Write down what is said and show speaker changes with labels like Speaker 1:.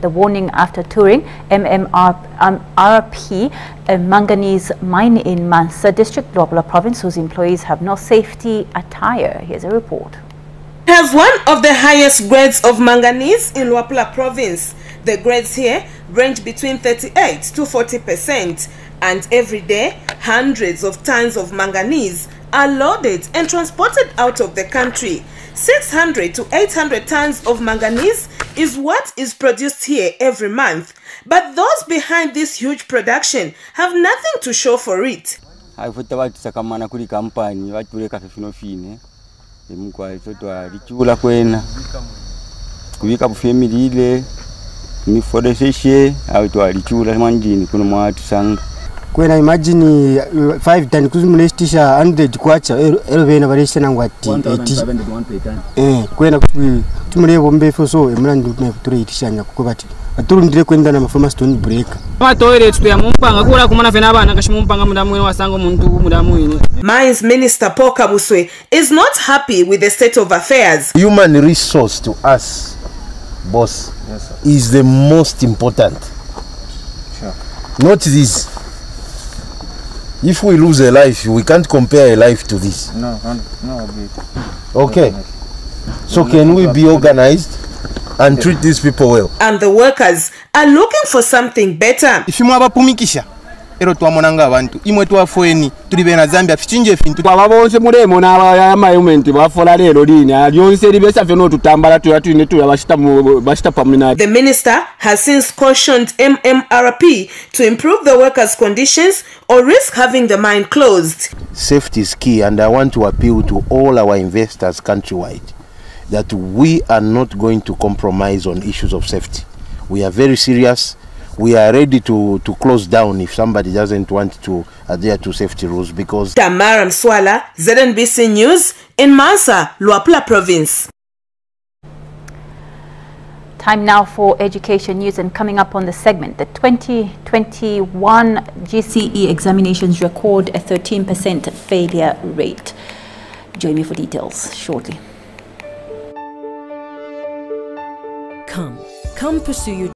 Speaker 1: The warning after touring MMRP, um, a manganese mine in Mansa district, Luapula province, whose employees have no safety attire. Here's a report.
Speaker 2: Has one of the highest grades of manganese in Luapula province. The grades here range between 38 to 40 percent and every day hundreds of tons of manganese are loaded and transported out of the country. 600 to 800 tons of manganese is what is produced here every month. But those behind this huge production have nothing to show for it.
Speaker 3: aifuta vatisakamana kuli kampani twalichula kwena kuvika mwatusanga
Speaker 4: kwena imagine uh, 5 tan kuti munoitisha 100 kwacha ero vena varoisha nangu ati eh kwena kuti timurevo mbefo so eh, emurandiutiroitishanya kuko vati. Vaturundire na namafoma stone break
Speaker 5: matoilet tuya mumpanga kura kumana fena vana kashi mumpanga mudamwene wasango muntu mudamwene
Speaker 2: mines minister paul kabuswe is not happy with the state of affairs.
Speaker 6: Human resource to us boss yes, sir. is the most important. Sure. not this. If we lose a life, we can't compare a life to this.
Speaker 3: no, no, no,
Speaker 6: Okay. So can we be organized and treat these people well?
Speaker 2: And the workers are looking for something better.
Speaker 7: ifimwe abapumikisha ero twamonanga abantu imwe twafweni tuli bena zambia fichinje fintu
Speaker 5: kwaba bonse mulemo n'amayumenti bafola lero liini lyonse libesa ffe n'otutambala tuya tuline tuya bashita pamina
Speaker 2: The minister has since cautioned MMRP to improve the workers' conditions or risk having the mine closed.
Speaker 6: Safety is key, and I want to appeal to all our investors countrywide that we are not going to compromise on issues of safety. We are very serious. We are ready to, to close down if somebody doesn't want to adhere to safety rules because
Speaker 2: Tamara Mswala, ZNBC News in Mansa, Luapula Province.
Speaker 1: Time now for education news and coming up on the segment, the 2021 GCE examinations record a 13% failure rate. Join me for details shortly.
Speaker 8: Come, come pursue your